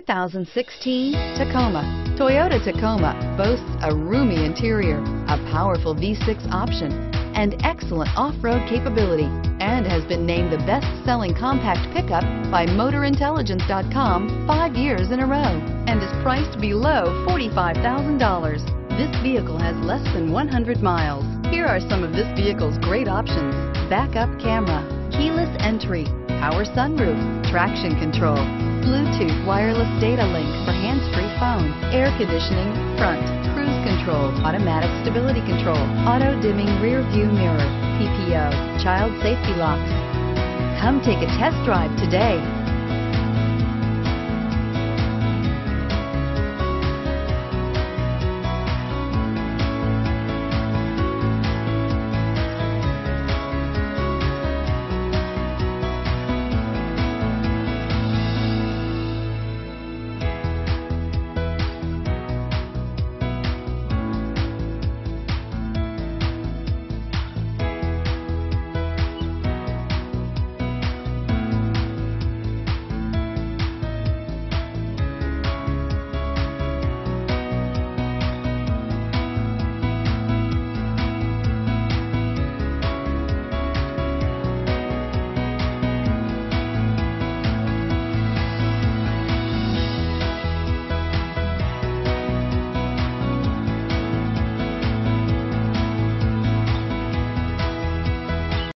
2016 Tacoma. Toyota Tacoma boasts a roomy interior, a powerful V6 option, and excellent off-road capability, and has been named the best-selling compact pickup by MotorIntelligence.com five years in a row, and is priced below $45,000. This vehicle has less than 100 miles. Here are some of this vehicle's great options. Backup camera, keyless entry, power sunroof, traction control, Bluetooth wireless data link for hands-free phone, air conditioning, front, cruise control, automatic stability control, auto-dimming rear view mirror, PPO, child safety locks. Come take a test drive today.